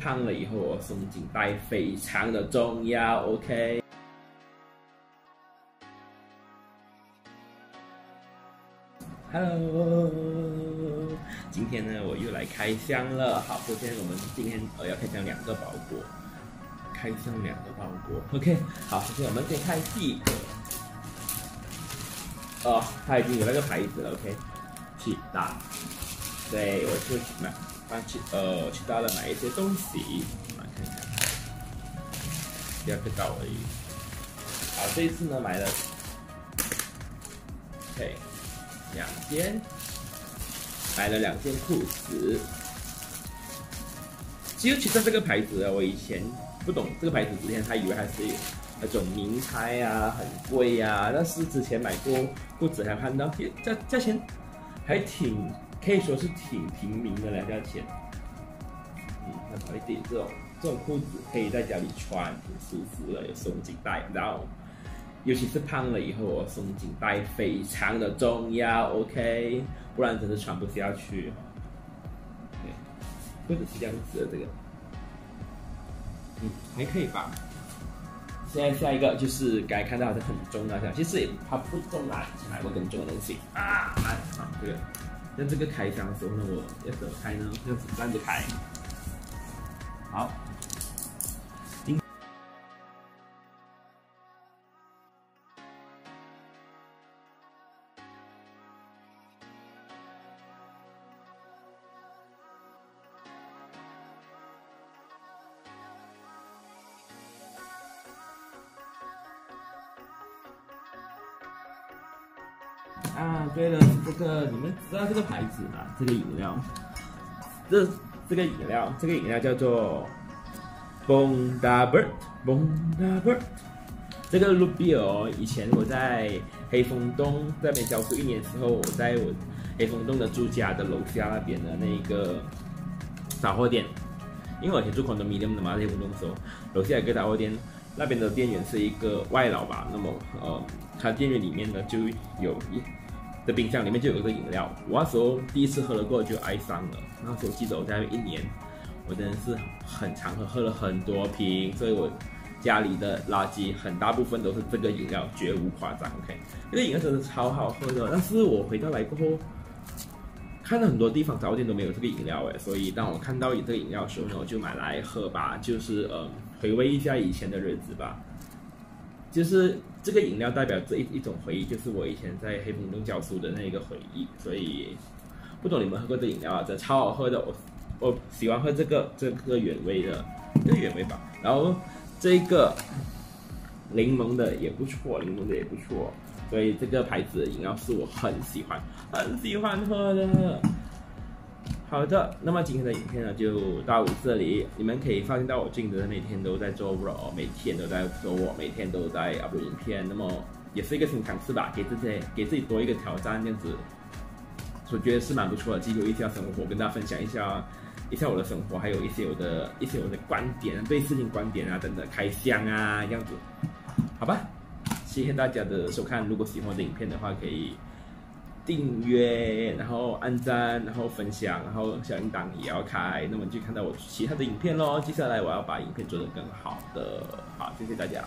胖了以后，我松紧带非常的重要，OK。Hello，今天呢我又来开箱了。好，首先我们今天呃要开箱两个包裹，开箱两个包裹，OK。好，首先我们先看第一个，哦，它已经有那个牌子了，OK。去打，对我就买。去呃，去到了买一些东西，来看看，第二个到而已。好，这一次呢买了，OK，两件，买了两件裤子。其实其实这个牌子啊，我以前不懂这个牌子之前，还以为它是那种名牌啊，很贵啊。但是之前买过裤子，还看到价价钱还挺。可以说是挺平民的两价钱，嗯，很好一点。这种这种裤子可以在家里穿，挺舒服的，有松紧带。然后，尤其是胖了以后，松紧带非常的重要，OK？不然真的穿不下去。对，裤子是这样子的，这个，嗯，还可以吧。现在下一个就是该看到的很重的，其实也它不重啊，以前买过更重的东西啊，来，好，这个。那这个开箱的时候呢，我要怎么开呢？这样子站着开。好。啊，对了，这个你们知道这个牌子吗？这个饮料，这这个饮料，这个饮料叫做 Bondabert，Bondabert。这个 Rubio，以前我在黑风洞那边教书一年之后，我在我黑风洞的住家的楼下那边的那个杂货店，因为我以前住 condominium 的嘛，黑风洞的时候，楼下有个杂货店，那边的店员是一个外劳吧，那么呃，他店员里面呢就有一。的冰箱里面就有一个饮料，我那时候第一次喝了过后就爱上了。那时候记得我在那边一年，我真的是很常喝，喝了很多瓶，所以我家里的垃圾很大部分都是这个饮料，绝无夸张。OK，这个饮料真的超好喝的。但是我回到来过后，看了很多地方早点都没有这个饮料哎，所以当我看到有这个饮料的时候呢，我就买来喝吧，就是呃回味一下以前的日子吧。就是这个饮料代表这一一种回忆，就是我以前在黑风洞教书的那个回忆。所以不懂你们喝过这饮料啊？这超好喝的，我我喜欢喝这个这个原味的，这个原味吧。然后这个柠檬的也不错，柠檬的也不错。所以这个牌子的饮料是我很喜欢很喜欢喝的。好的，那么今天的影片呢就到这里。你们可以发现到我近的每天都在做 vlog，每天都在做我，每天都在 upload 影片。那么也是一个新尝试吧，给自己给自己多一个挑战，这样子，我觉得是蛮不错的。记录一下生活，跟大家分享一下一下我的生活，还有一些我的一些我的观点，对事情观点啊等等，开箱啊这样子，好吧？谢谢大家的收看。如果喜欢我的影片的话，可以。订阅，然后按赞，然后分享，然后小铃铛也要开，那么就看到我其他的影片喽。接下来我要把影片做得更好的，好，谢谢大家。